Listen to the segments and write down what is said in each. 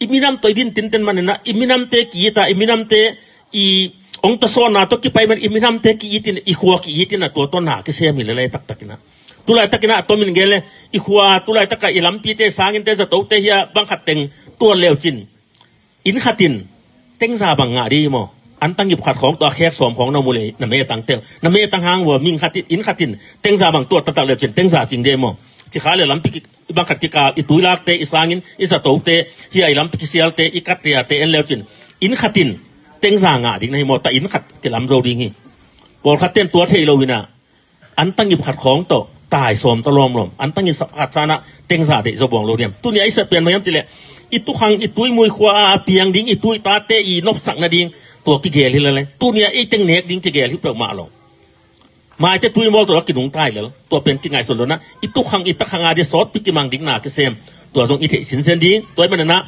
เต็งซาจริงเดโมที่ขาเลยลำปีบางขัดกิกาอิตุยลักเตอิสางินอิสโตเตเฮียไอลำปีกิเซียลเตอิกัตเตเตเอเลวจินอินขัดตินเต็งซางาดิงในหมดแต่อินขัดกิลำโรดิงฮี บอลขัดเต้นตัวเทโลวินาอันตั้งหยิบขัดของโตตายสมตะลอมลมอันตั้งหยิบขัดซานะเต็งซาเดจะบวงโลเดียมตัวนี้ไอ้เสเปียนมาย้ำจิเลอิตุขังอิตุยมวยขวาเปียงดิงอิตุยตาเตอีนบสัก มาจะตุยมอลตัวกินุงใต้เลยตัวเป็นกิไงส่วนลนะอิตุขังอิตะขังอาดิสอดปิกิมังดิงนาเกษมตัวตรงอิเทสินเซนดิงตัวมันนะ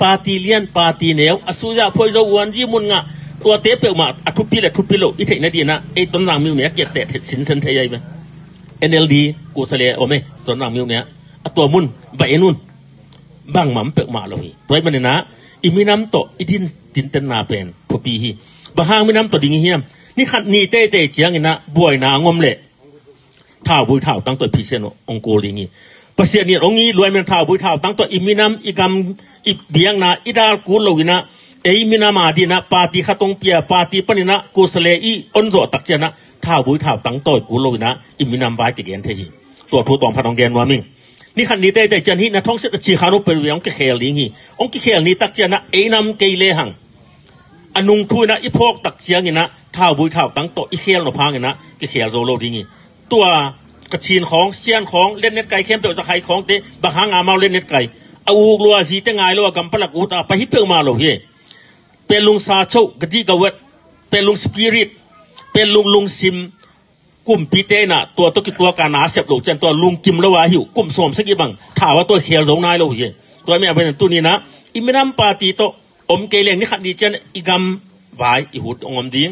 ปาตีเลียนปาตีเนวอสุยาพอยจวันจีมุนงะตัวเตะเปลมาอทุปีและทุปีโลอิเทนดีนะไอ้ต้นนางมิวเนียเกียรติสินเซนเทียไหม NLD กูเสลียโอเมต้นนางมิวเนี่ยตัวมุนใบเอนุนบางหม่ำเปลมาเลยตัวมันนะอิมิน้ำโตอิดินดินเตนนาเป็นทุปีฮีบางมิน้ำโตดิงเฮียม นี่ขัดนี่เต้เตเจียงนะบวยนางอมเละท้าวบุยท้าวตั้งตัวพิเศษองโกลิงีประเสียนี่องนี้รวยมันท้าวบุยท้าวตั้งตัวอิมิน้ำอีกำอีเบียงนะอีดาลกูโลวินะเอ้มินามาดีนะปาติขัตงเปียปาติปนินะกูสเลอีอนโจตักเจนะท้าวบุยท้าวตั้งตัวกูโลวินะอิมินามบายติเกนเทฮีตัวทูตองพันองเกนวามิงนี่ขันนี้เต้เตจันฮีนะท้องเสตชีขานุเปรียงกิเคลิงฮีองกิเคลนี่ตักเจนะเอนำเกเลหังอนุงทุยนะอีพอกตักเจียงนี่นะ ท้าบุยท้าตั้งโตอีเคลนพังนะกิเคลโซโลดิงีตัวกระชินของเซียนของเล่นเน็ตไก่เข้มเปียวจะใครของเตบางหางาเมาเล่นเน็ตไก่เอาอูกลัวสีเตงไงลัวกำปลักอูตาไปฮิเปียวมาโลเฮเป็นลุงซาโชกจีกเวตเป็นลุงสปิริตเป็นลุงลุงซิมกุ่มปีเตน่ะตัวตัวกิตัวการนาเสียบลูกเจนตัวลุงกิมละวาหิวกุ่มสมสักกี่บังถามว่าตัวเขียวสงนายโลเฮตัวไม่เอาเป็นตัวนี้นะอิมินัมปาตีโตอมเกลียงนี่ขัดดีเจนอีกำบายอีหูองอมดิง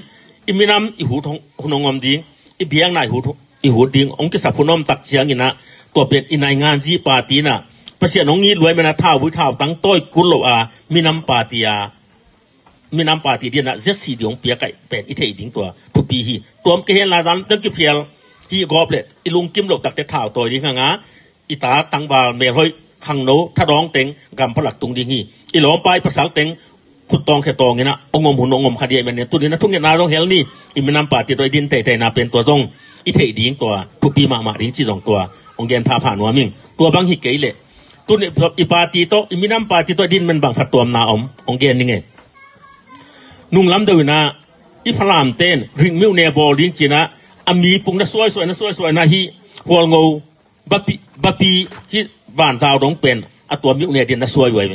อิมินัมอีหูทองหุนงอมดิงอีเบียงนายหูอีหูดิงองกิสับพุนอมตักเชียงอินะตัวเป็นอินายงานจีปาตีนะประเสีน้องนี้รวยมันนะท้าววิท้าวตั้งต้อยกุลโลอามินัมปาตียามีน้ำปาตีเดียนะเจสีดียงเปียกไก่เป็นอิเทอดิงตัวทุปีฮีตัวมเกเห็นลาจันตึกกิเพียลฮีกอบเล็ดอีลุงกิมหลตักแต่ถ่าวตัวนี้งาอีตาตังบาเมรอยขังโนถ้าร้องเต็งกำพลักตุงดิงฮีอีหลอมไปภาษาเต็ง ขุดตองแค่ตองเงี้ยนะองมหุนองมคดีมันเนี่ยตัวนี้นะทุกอย่างนาต้องเฮลนี่อีมีน้ำปาตีตัวดินเตะเตะนาเป็นตัวทรงอิเทดิ้งตัวทุปีมามาดิ้งจีสองตัวองเกนพาผ่านวัวมิงตัวบางฮิเกยเล่ตัวนี้อีปาตีโตอีมีน้ำปาตีตัวดินมันบังขัดตัวนาอมองเกนนี่ไงนุ่งล้ำเดินนะอีพลามเต้นริงมิวเนบอลินจีนะอามีปุ่งนะสวยสวยนะสวยสวยนะฮีหัวงูบัปีบัปีที่บ้านดาวดงเป็นอตัวมิวเนดินนะสวยไว้ไหม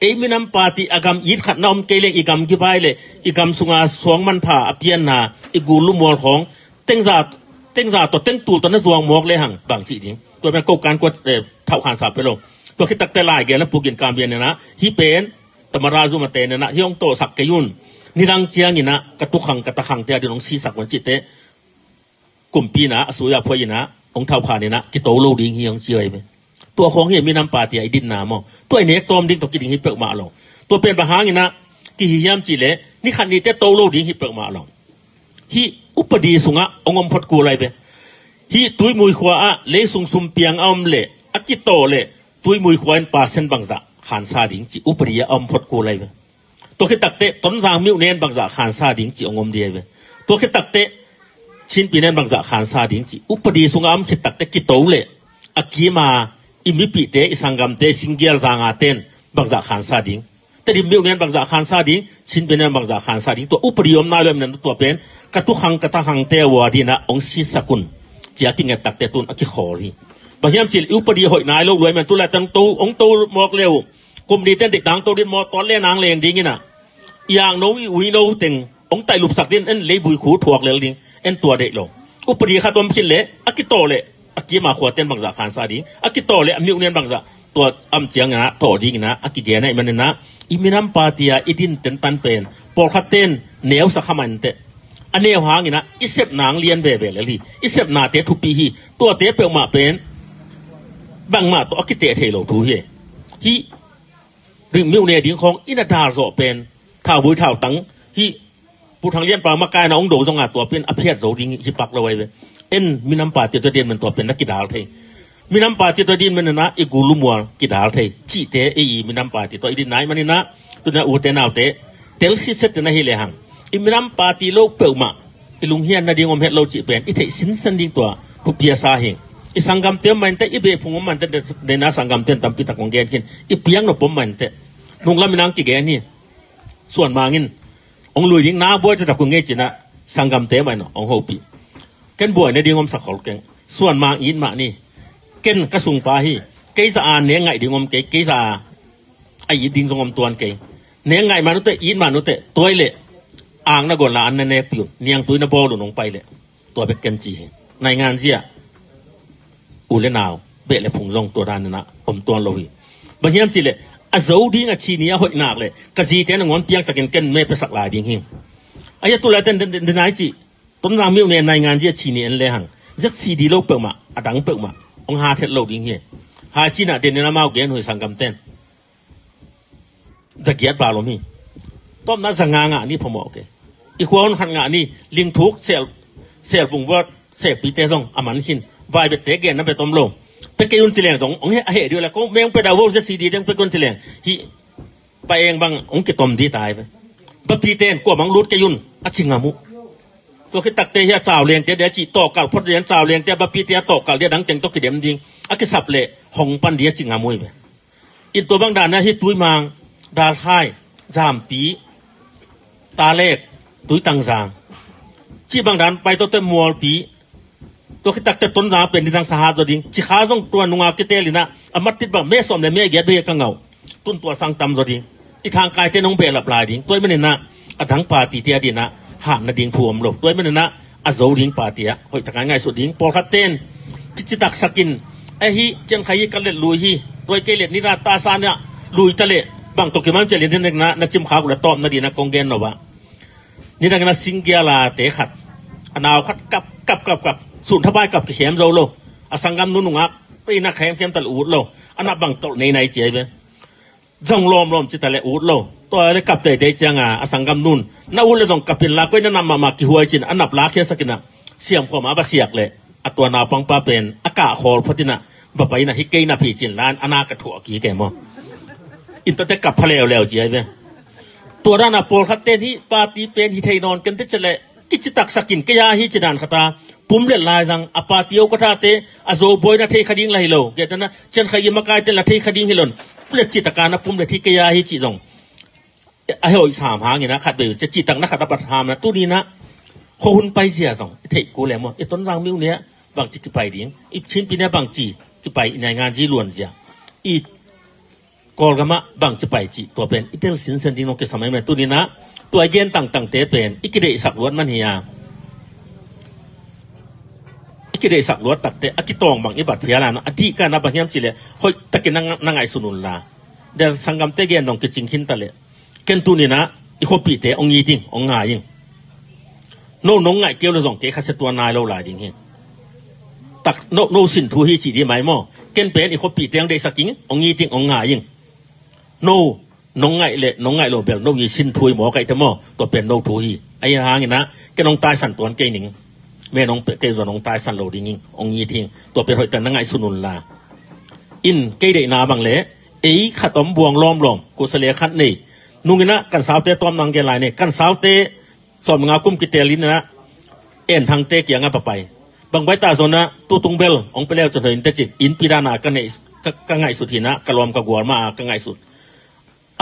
เอ้มีน้ำปาติอากามยีดขัดน้อมเกเลอีกามกี่ใบเลยอีกามสุงาสวงมันผ่าอเพียนนาอีกูลุมวอลของเต็งซาเต็งซาตัวเต็งตูตัวนั้นสวงหมอกเลยหังบางจีดิงตัวเป็นโกการกวดเอ่อเท่าขานสาบไปลงตัวคิดตักแต่ลายแกแล้วปูกินการเบียนเนี่ยนะฮิเป็นตมราซุมาเตเนี่ยนะฮิองโตสักกยุนนี่ดังเจียงนี่นะกระตุขังกระตะขังเตียเดี๋ยวน้องซีสักวันจิตเตกลุ่มปีนะอสุยาพวยนะองเท่าขานี่นะกิโตโลดิงฮิองเจียไป ตัวของเฮียมีน้ำปลาเตียไอดินนามอตัวไอเน็กตอมดิ้งตัวกินฮิเปกมาลงตัวเป็นปะหานี่นะกิฮิยามจีเลนี่ขันนี้เตโตโลดิ้งฮิเปกมาลงฮิอุปดีสุงะองอมพดกูอะไรไปฮิตุยมุยขวาเลสุงสุมเปียงอมเลอกิโตเลตุยมุยขวานปาเซนบังซะขานซาดิ้งจีอุปดีอมพดกูอะไรไปตัวคิดตักเตต้นจางมิวเนนบังซะขานซาดิ้งจีองอมเดียไปตัวคิดตักเต chin pinen bang za khan sa ding chi upadi sungam khit tak te ki tole akima imipi te isangam te singial zanga ten bang za khan sa ding. Tadi di miu nen bang khan sa ding, chin pinen bang za khan sa ding. To upadi na lem nen to pen, katu khang ka ta hang te wa dina ong si sakun. Chia ting tak te tun aki khori bahiam chil upadi hoi nai lo loi men tu la tang tu ong tu mok leu kum di ten dik dang tu din mo ton le nang leng ding ina yang no we no teng, ong tai lup sak din en le bui khu thuak le ding, en tua de lo. Upri khatom chil le, aki to le. อากิมาขวดเต้นบางจากขานซาดีอากิโตเลยอามิวเนียนบางจากตัวอำเจียงนะโตดีนะอากิเดียนะมันนะอีมีน้ำปาเตียอีดินเต็นตันเป็นปอลคัตเต้นเหนียวสักขมันเตอันเนวหางนะอีเซบนางเลียนเบเบเลยลีอีเซบนาเตทุปีฮีตัวเตเปียวมาเป็นบางมาตัวอากิเตเทโลทูเฮฮีหรือมิวเนียดิ้งของอินาดาโซเป็นท่าวุ้ยท่าตังฮีผู้ทางเลี้ยนปลามากายน้องโดสงอาตัวเป็นอภิษยรโสดิ้งฮิปักละไว้เลย นนาดีงอมเฮโลจิเป็นอีเทสินสันดิงตัวผู้เปียสาเหงอีสังกัมเตียมันแต่อีเบพุงมันแต่เดน่าสังกัมเตียนตัมปิตะกงแกนกินอีเปียงนปมมันแต่นุ่งละมินังกิแกนี่ส่วนมางิน ông lùi những ná bôi cho tập cùng nghe chỉ na sang gam tế mày nó ông hậu bị cái buổi này đi ngom sắc khẩu cái xuân mang in mà ni cái cái sung pa hi cái sa an nè ngại đi ngom cái cái sa ai đi ngom tuan cái nè ngại mà nó tệ in mà nó tệ tôi lệ ang na gon la an nè piu niang tôi na bol nong pai lệ tôi biết cái gì này ngan gì à u lệ nào bệ lệ phùng rong tôi đàn na om tuan lo hi bây giờ chỉ lệ a zo ding a chi ni a hoi nak le ka ji te ngon piang sakin ken me pe sak la ding hing aya tu la ten den nai chi tom na miu ne nai ngan ji chi ni en le hang zet si di lo pe ma adang pe ma ong ha thet lo ding hi ha chi na den na mau gen hoi sang kam ten zakiat ba lo mi tom na zanga nga ni phomo ke i khon khan nga ni ling thuk sel sel bung wa se pi te song aman hin vai be te gen na be tom lo pe ke un chileng dong ong he a he dio la ko meng pe da wo se si di deng pe kon chileng hi ตัวคิดตักเตะเฮีจ้าเลียงเตะเดียจีโตกับพดเลียงเจ้าเลียงเตะบัพปีเตะโตกับเลียดังเต็งตกิเดียมดิงอักษับเละหงปันเดียจิงามวยเมอินตัวบางดานนะฮิตุยมังดาลไายจามปีตาเล็กตุยตังซางจีบางดานไปตัวเตมัวปีตัวคิดตักเตะต้นจางเป็นทางสหาจดิงจีขาทรงตัวนุงาคิเตลินะอมัดติดแบบงเมสอมเลยเมเกียดเบยกังเงาตุนตัวสังตำจดิงอีทางกายเตนงเบลหลับลายดิงตัวไม่เนนะอดังปาตีเตียดินะ หามนาดิงพวมหลบตัวไม่เนี่ยนะอาโจดิงปาเตียหอยทางง่ายสุดดิงปอลคัตเตนกิจิตักสกินไอฮีเจียงไขยกันเล็ดลุยฮีตัวเกล็ดนิราตาซานเนี่ยลุยทะเลบางตัวกิมันจะเรียนที่นะนักจิมขากุระตอมนาดีนะกกงเกนเนาะวะนี่นักนักสิงเกียลาเตะขัดอนาวขัดกับกับกับกับสุนทบายกับเข็มโรโลอสังกัมนุนงักไปนักเข็มเข็มตะอูดโลอันนับบังตในในเจียเบจงลอมลอมจิตตะเลอูดโลตัวเลกับเตยเตยจังอะอสังกัมนุ่น นับลาเคียสกินะเสียมขมาบาเสียกเลยอตัวนาปังปาเป็นอากาศโคลพอดีนะบไปนะฮิเกยนาผีจินลานอนากระถั่วกี่แกมออินตัวเตกับพะเลวแล้วเจียเบตัวด้านอโปลคัตเตนที่ปาตีเป็นฮิเทนอนกันที่จะเลยกิจตักสกินกยาฮิจิดานขตา pum le lai rằng apa tiyo ka tha te azo boy na the khading lai lo ge na chen khayi makai te la the khading hilon ple chi ta kana pum le thi ke ya hi chi jong a hoi sam ha ngi na khat be che chi tak na khat pat ham na tu ni na ho hun pai sia jong the ku le mo e ton rang miu ne บางจีกิไปดิ้งอีชิ้นปีนี้บางจีกิไปในงานจีล้วนเสียอีกอลกามะบางจีไปจีตัวเป็นอีเดลสินเซนดิโอเคสมัยเมื่อตัวนี้นะตัวเย็นต่างต่างเตเป็นอีกิเดสักล้วนมันเฮียอีกิเดสักล้วนตักเตอากิตองบางอีบัดเทียลานะอดีกันนะบางยมจีเลยเฮ้ยตะกินนั่งนั่งไอสุนุนลาเดลสังกัมเตเกนนองกิจิงขินตะเล เกนตุนี่นะอีโคปีเตอองยีดิงองง่ายิงโนนงไงเกี่ยวเลยสองเกคัสตัวนายเราหลายดิงเฮตักโนโนสินทูฮีสีดีไหมมอเกนเป็นอีโคปีเตงได้สักกิงองยีดิงองง่ายิงโนนงง่ายเละนงไงโลเบลโนยีสินทูฮีหมอไก่เตมอตัวเป็นโนทูฮีไอ้หางนี่นะแกนองตายสันตัวเกนิงแม่น้องเกย์ส่วนน้องตายสันโลดิงิงองยีทิงตัวเป็นหอยแต่นางไงสุนุนลาอินเกย์เดนาบังเละเอ้ขัดอมบวงล้อมล้อมกุศเลขัดนี่ nungina kan saute tom nang ge lai ne kan saute som nga kum ki telin na en thang te kya nga papai bang bai ta zona tu tung bel ong pele cho hin te chi in pirana ka ne ka ngai su thina kalom ka gwar ma ka ngai su